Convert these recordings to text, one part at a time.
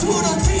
That's what I think.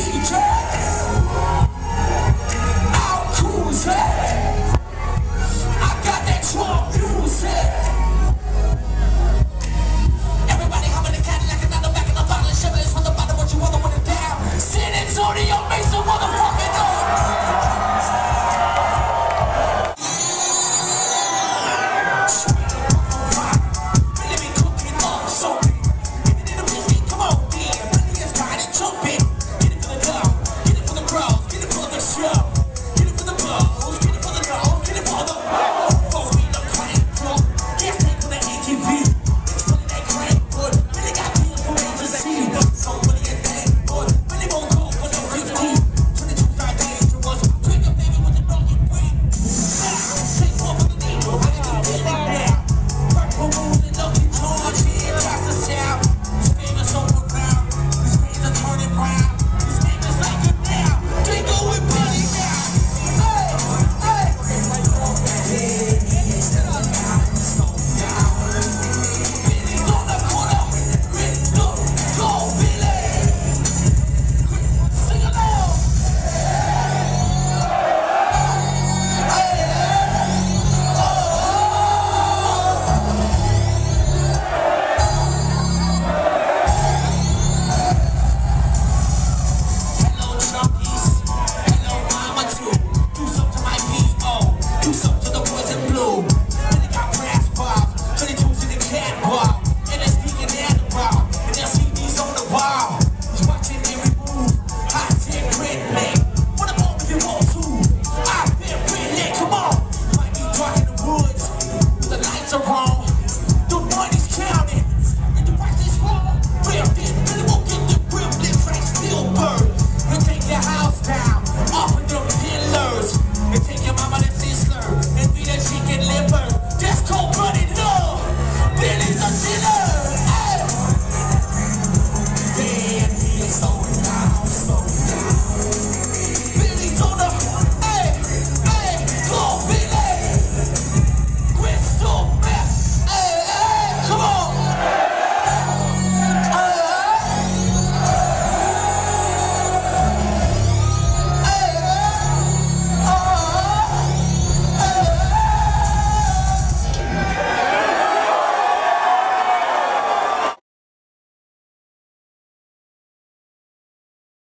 Juice up to the in blue. Then they got brass bars, the bar. And and their CDs on the wall. He's watching every move, man. What I'm if you want. I've come on. Might be in the woods, the are.